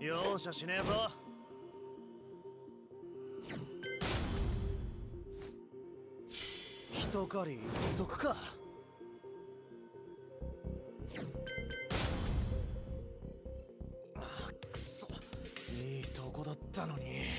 容赦しねえぞ。一狩り一っとくか？あくそ。いいとこだったのに。